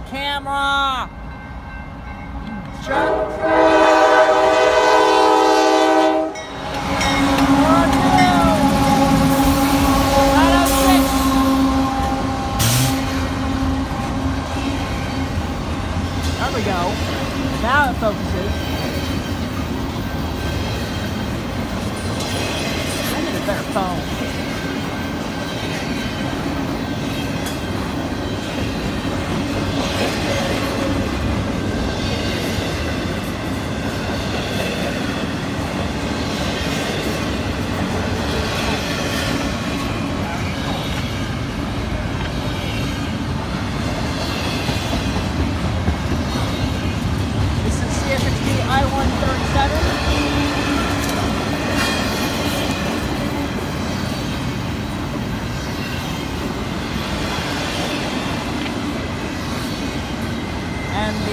camera! Shut There we go. Now it focuses. I need a better phone.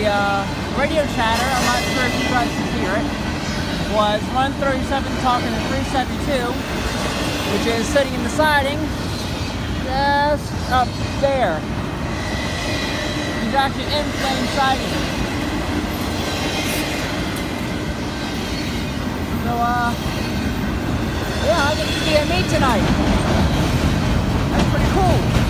The uh, radio chatter, I'm not sure if you guys can hear it, was 137 talking to 372, which is sitting in the siding just up there. He's actually in Plane siding. So, uh, yeah, I get to be at me tonight. That's pretty cool.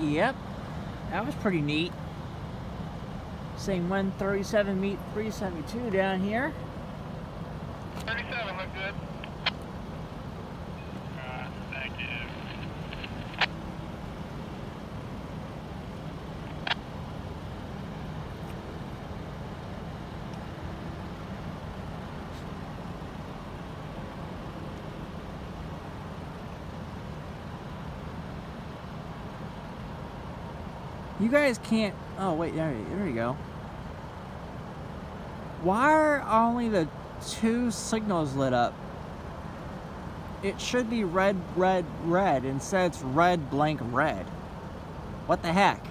Yep, that was pretty neat. Saying 137 meet 372 down here. You guys can't. Oh wait, there, there you go. Why are only the two signals lit up? It should be red, red, red. Instead, it's red, blank, red. What the heck?